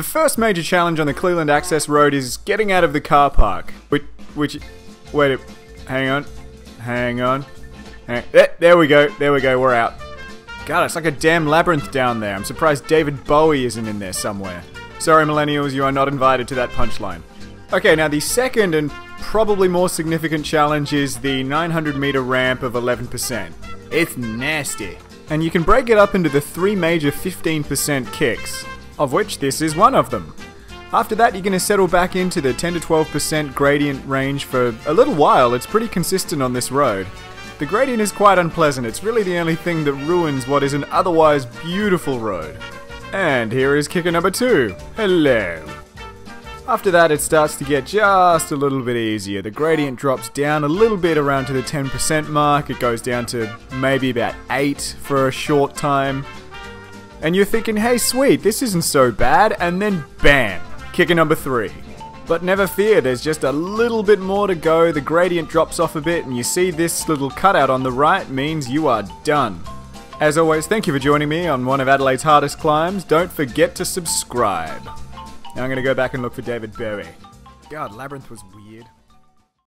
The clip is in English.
The first major challenge on the Cleland Access Road is getting out of the car park. Which, which, wait, hang on, hang on, hang, there, there we go, there we go, we're out. God, it's like a damn labyrinth down there. I'm surprised David Bowie isn't in there somewhere. Sorry, millennials, you are not invited to that punchline. Okay, now the second and probably more significant challenge is the 900 meter ramp of 11%. It's nasty. And you can break it up into the three major 15% kicks, of which this is one of them. After that, you're going to settle back into the 10 to 12% gradient range for a little while. It's pretty consistent on this road. The gradient is quite unpleasant, it's really the only thing that ruins what is an otherwise beautiful road. And here is kicker number two. Hello. After that, it starts to get just a little bit easier. The gradient drops down a little bit around to the 10% mark. It goes down to maybe about 8 for a short time. And you're thinking, hey, sweet, this isn't so bad. And then, bam, kicker number 3. But never fear, there's just a little bit more to go. The gradient drops off a bit, and you see this little cutout on the right means you are done. As always, thank you for joining me on one of Adelaide's hardest climbs. Don't forget to subscribe. Now I'm going to go back and look for David Bowie. God, Labyrinth was weird.